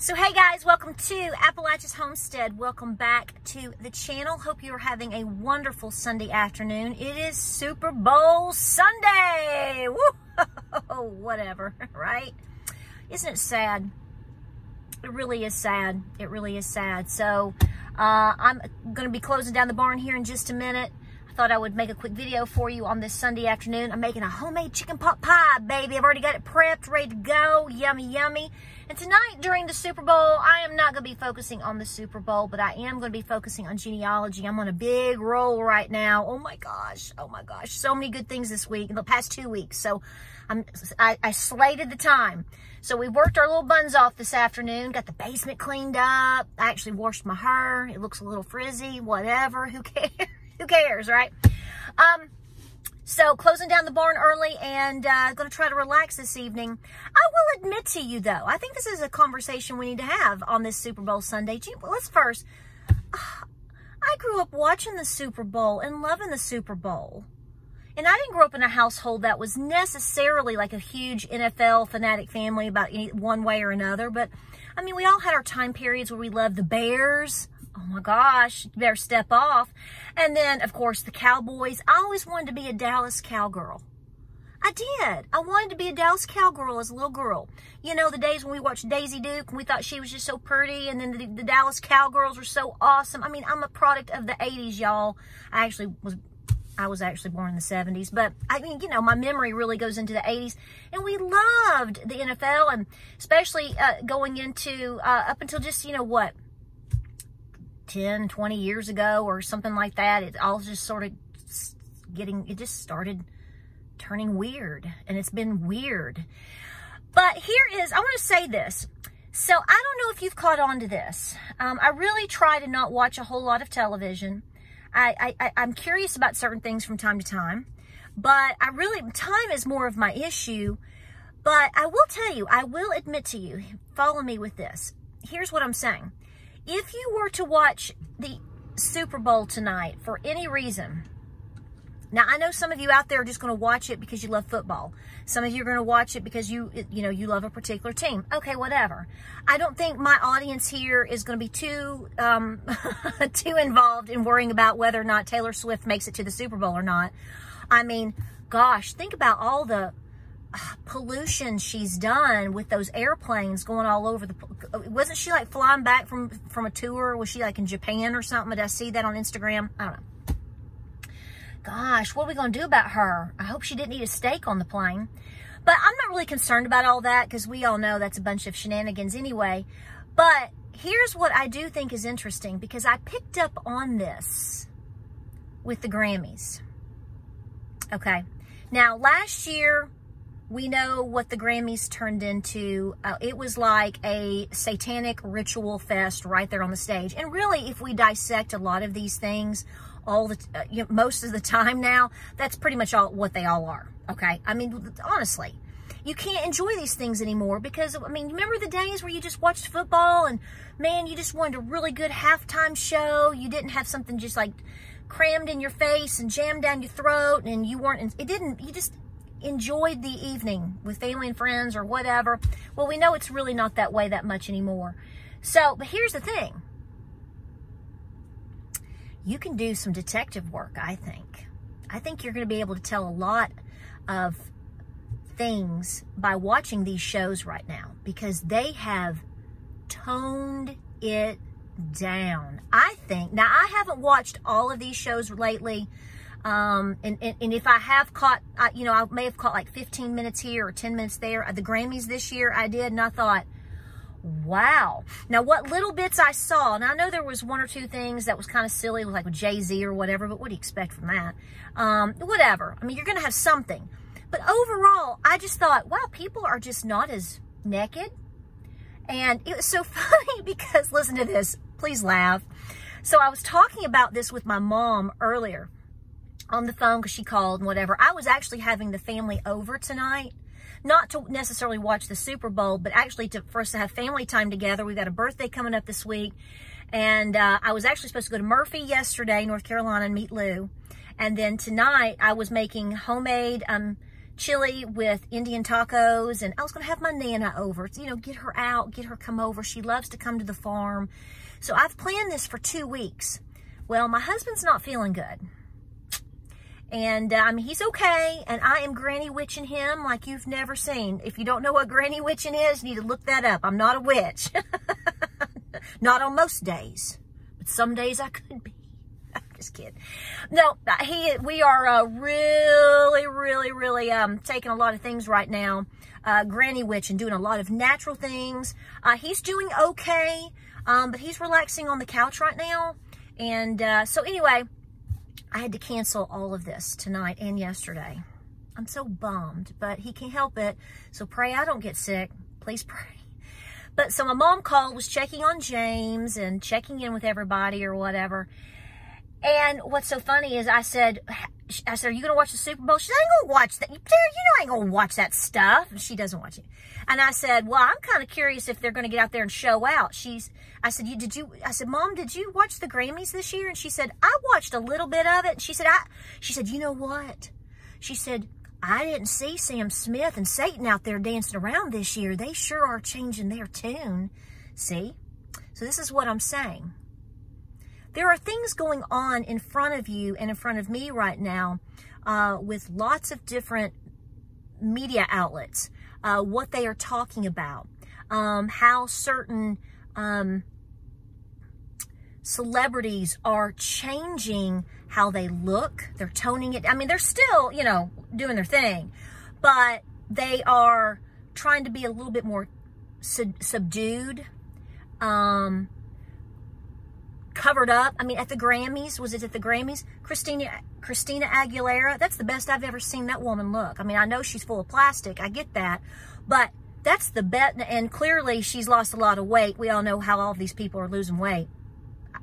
So hey guys, welcome to Appalachia's Homestead. Welcome back to the channel. Hope you are having a wonderful Sunday afternoon. It is Super Bowl Sunday. Woo! Whatever, right? Isn't it sad? It really is sad. It really is sad. So uh, I'm going to be closing down the barn here in just a minute thought I would make a quick video for you on this Sunday afternoon. I'm making a homemade chicken pot pie, baby. I've already got it prepped, ready to go. Yummy, yummy. And tonight, during the Super Bowl, I am not going to be focusing on the Super Bowl, but I am going to be focusing on genealogy. I'm on a big roll right now. Oh my gosh. Oh my gosh. So many good things this week, in the past two weeks. So I'm, I, I slated the time. So we worked our little buns off this afternoon, got the basement cleaned up. I actually washed my hair. It looks a little frizzy, whatever. Who cares? Who cares, right? Um, so closing down the barn early and uh, going to try to relax this evening. I will admit to you though, I think this is a conversation we need to have on this Super Bowl Sunday. Gee, well, let's first, I grew up watching the Super Bowl and loving the Super Bowl. And I didn't grow up in a household that was necessarily like a huge NFL fanatic family about any, one way or another. But I mean, we all had our time periods where we loved the Bears oh my gosh, better step off. And then, of course, the Cowboys. I always wanted to be a Dallas Cowgirl. I did. I wanted to be a Dallas Cowgirl as a little girl. You know, the days when we watched Daisy Duke and we thought she was just so pretty and then the, the Dallas Cowgirls were so awesome. I mean, I'm a product of the 80s, y'all. I actually was I was actually born in the 70s, but I mean, you know, my memory really goes into the 80s, and we loved the NFL, and especially uh, going into uh, up until just you know what 10, 20 years ago or something like that. It all just sort of getting, it just started turning weird and it's been weird. But here is, I want to say this. So I don't know if you've caught on to this. Um, I really try to not watch a whole lot of television. I, I, I'm curious about certain things from time to time, but I really, time is more of my issue. But I will tell you, I will admit to you, follow me with this. Here's what I'm saying if you were to watch the Super Bowl tonight for any reason, now I know some of you out there are just going to watch it because you love football. Some of you are going to watch it because you you know you love a particular team. Okay, whatever. I don't think my audience here is going to be too um, too involved in worrying about whether or not Taylor Swift makes it to the Super Bowl or not. I mean, gosh, think about all the pollution she's done with those airplanes going all over the uh, wasn't she like flying back from from a tour? Was she like in japan or something? Did i see that on instagram? I don't know. Gosh what are we going to do about her? I hope she didn't eat a steak on the plane. But i'm not really concerned about all that because we all know that's a bunch of shenanigans anyway. But here's what i do think is interesting because i picked up on this with the grammys. Okay. Now last year we know what the Grammys turned into. Uh, it was like a satanic ritual fest right there on the stage. And really, if we dissect a lot of these things, all the uh, you know, most of the time now, that's pretty much all what they all are. Okay, I mean, honestly, you can't enjoy these things anymore because I mean, remember the days where you just watched football and man, you just wanted a really good halftime show. You didn't have something just like crammed in your face and jammed down your throat, and you weren't. It didn't. You just enjoyed the evening with family and friends or whatever. Well, we know it's really not that way that much anymore. So, but here's the thing. You can do some detective work, I think. I think you're going to be able to tell a lot of things by watching these shows right now because they have toned it down. I think, now I haven't watched all of these shows lately um, and, and, and, if I have caught, I, you know, I may have caught like 15 minutes here or 10 minutes there. At the Grammys this year, I did, and I thought, wow. Now, what little bits I saw, and I know there was one or two things that was kind of silly, like with Jay-Z or whatever, but what do you expect from that? Um, whatever. I mean, you're going to have something. But overall, I just thought, wow, people are just not as naked. And it was so funny because, listen to this, please laugh. So I was talking about this with my mom earlier on the phone because she called and whatever. I was actually having the family over tonight, not to necessarily watch the Super Bowl, but actually to, for us to have family time together. We've got a birthday coming up this week. And uh, I was actually supposed to go to Murphy yesterday, North Carolina, and meet Lou. And then tonight I was making homemade um, chili with Indian tacos, and I was going to have my Nana over. You know, get her out, get her come over. She loves to come to the farm. So I've planned this for two weeks. Well, my husband's not feeling good. And um, he's okay, and I am granny witching him like you've never seen. If you don't know what granny witching is, you need to look that up. I'm not a witch. not on most days, but some days I could be. I'm just kidding. No, he, we are uh, really, really, really um, taking a lot of things right now. Uh, granny witch and doing a lot of natural things. Uh, he's doing okay, um, but he's relaxing on the couch right now. And uh, so anyway, I had to cancel all of this tonight and yesterday. I'm so bummed, but he can't help it. So pray I don't get sick. Please pray. But so my mom called, was checking on James and checking in with everybody or whatever. And what's so funny is I said, I said, are you going to watch the Super Bowl? She said, I ain't going to watch that. You, know I ain't going to watch that stuff. And she doesn't watch it. And I said, well, I'm kind of curious if they're going to get out there and show out. She's, I said, you, did you, I said, mom, did you watch the Grammys this year? And she said, I watched a little bit of it. And she said, I, she said, you know what? She said, I didn't see Sam Smith and Satan out there dancing around this year. They sure are changing their tune. See? So this is what I'm saying. There are things going on in front of you and in front of me right now uh, with lots of different media outlets, uh, what they are talking about, um, how certain um, celebrities are changing how they look. They're toning it. I mean, they're still, you know, doing their thing, but they are trying to be a little bit more sub- subdued, um, covered up. I mean, at the Grammys, was it at the Grammys? Christina Christina Aguilera, that's the best I've ever seen that woman look. I mean, I know she's full of plastic. I get that, but that's the bet. And clearly, she's lost a lot of weight. We all know how all these people are losing weight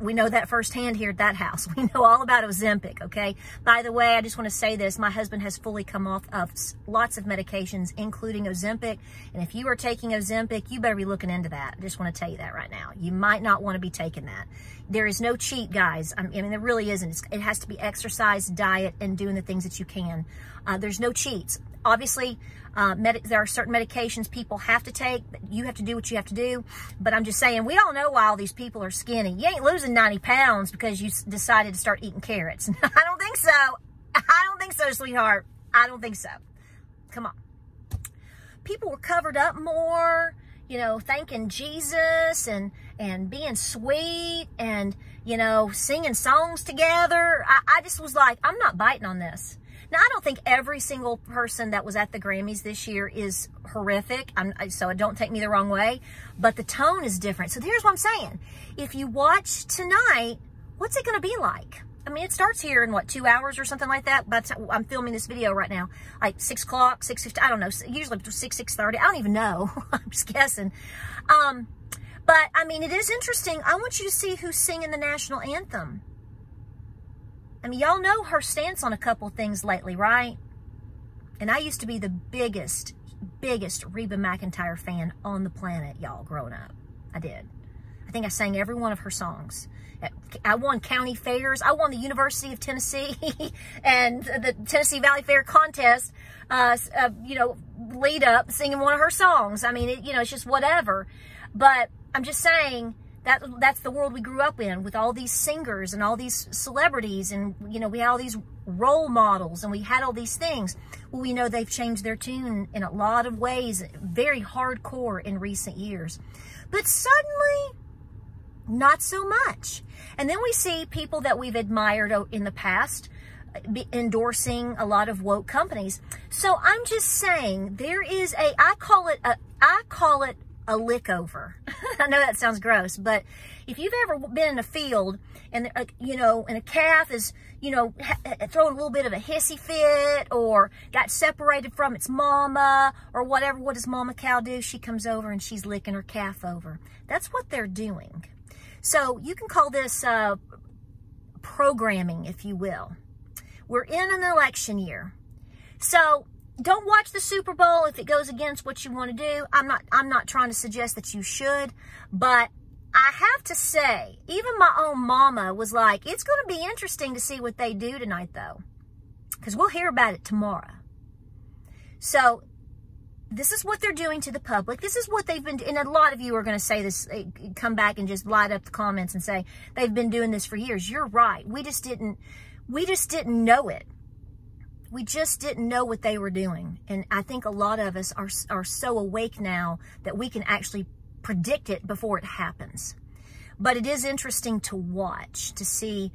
we know that firsthand here at that house. We know all about Ozempic, okay? By the way, I just want to say this. My husband has fully come off of lots of medications, including Ozempic. And if you are taking Ozempic, you better be looking into that. I just want to tell you that right now. You might not want to be taking that. There is no cheat, guys. I mean, there really isn't. It has to be exercise, diet, and doing the things that you can. Uh, there's no cheats. Obviously, uh, there are certain medications people have to take. You have to do what you have to do. But I'm just saying, we all know why all these people are skinny. You ain't losing 90 pounds because you decided to start eating carrots. I don't think so. I don't think so, sweetheart. I don't think so. Come on. People were covered up more, you know, thanking Jesus and, and being sweet and, you know, singing songs together. I, I just was like, I'm not biting on this. Now, I don't think every single person that was at the Grammys this year is horrific, I'm, so don't take me the wrong way, but the tone is different. So here's what I'm saying. If you watch tonight, what's it going to be like? I mean, it starts here in what, two hours or something like that? But I'm filming this video right now, like six o'clock, six fifty. I don't know. Usually six six thirty. I don't even know. I'm just guessing. Um, but I mean, it is interesting. I want you to see who's singing the national anthem. I mean, y'all know her stance on a couple things lately, right? And I used to be the biggest, biggest Reba McEntire fan on the planet, y'all, growing up. I did. I think I sang every one of her songs. I won county fairs. I won the University of Tennessee and the Tennessee Valley Fair contest, uh, uh, you know, lead up singing one of her songs. I mean, it, you know, it's just whatever. But I'm just saying, that that's the world we grew up in with all these singers and all these celebrities and you know we had all these role models and we had all these things. Well we know they've changed their tune in a lot of ways very hardcore in recent years. But suddenly not so much. And then we see people that we've admired in the past endorsing a lot of woke companies. So i'm just saying there is a i call it a i call it a lick over. I know that sounds gross, but if you've ever been in a field and, uh, you know, and a calf is, you know, throwing a little bit of a hissy fit or got separated from its mama or whatever, what does mama cow do? She comes over and she's licking her calf over. That's what they're doing. So you can call this uh, programming, if you will. We're in an election year. So don't watch the Super Bowl if it goes against what you want to do. I'm not I'm not trying to suggest that you should, but I have to say, even my own mama was like, it's going to be interesting to see what they do tonight though. Cuz we'll hear about it tomorrow. So this is what they're doing to the public. This is what they've been, and a lot of you are going to say this, eh, come back and just light up the comments and say they've been doing this for years. You're right. We just didn't, we just didn't know it. We just didn't know what they were doing. And I think a lot of us are, are so awake now that we can actually predict it before it happens. But it is interesting to watch, to see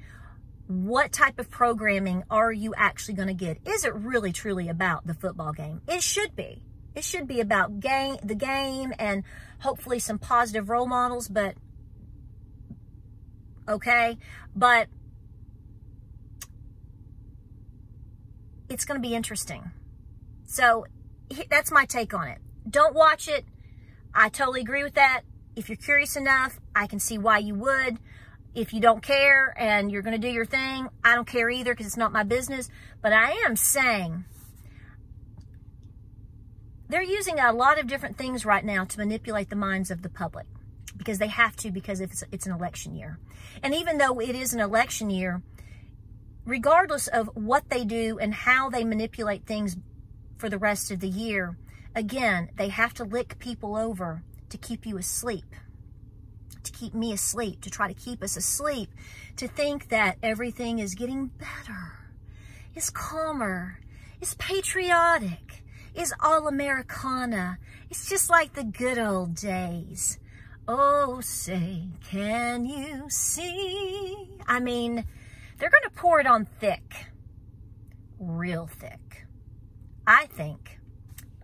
what type of programming are you actually going to get? Is it really truly about the football game? It should be. It should be about game, the game and hopefully some positive role models, but okay. But it's going to be interesting. So that's my take on it. Don't watch it. I totally agree with that. If you're curious enough, I can see why you would. If you don't care and you're going to do your thing, I don't care either because it's not my business. But I am saying they're using a lot of different things right now to manipulate the minds of the public because they have to because it's, it's an election year. And even though it is an election year, regardless of what they do and how they manipulate things for the rest of the year, again, they have to lick people over to keep you asleep, to keep me asleep, to try to keep us asleep, to think that everything is getting better, is calmer, is patriotic, is all Americana. It's just like the good old days. Oh, say, can you see? I mean, they're going to pour it on thick, real thick. I think.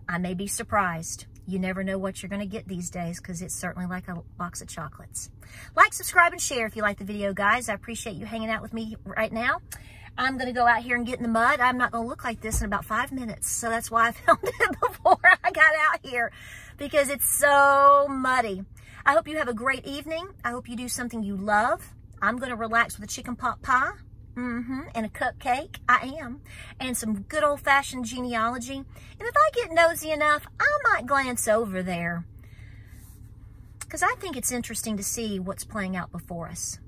I may be surprised. You never know what you're going to get these days because it's certainly like a box of chocolates. Like, subscribe, and share if you like the video, guys. I appreciate you hanging out with me right now. I'm going to go out here and get in the mud. I'm not going to look like this in about five minutes. So that's why I filmed it before I got out here because it's so muddy. I hope you have a great evening. I hope you do something you love. I'm going to relax with a chicken pot pie. Mm-hmm. And a cupcake. I am. And some good old-fashioned genealogy. And if I get nosy enough, I might glance over there. Because I think it's interesting to see what's playing out before us.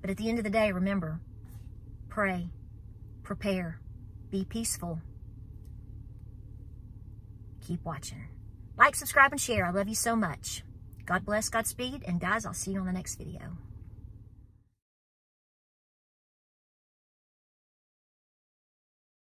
But at the end of the day, remember, pray prepare, be peaceful. Keep watching. Like, subscribe, and share. I love you so much. God bless, Godspeed, and guys, I'll see you on the next video.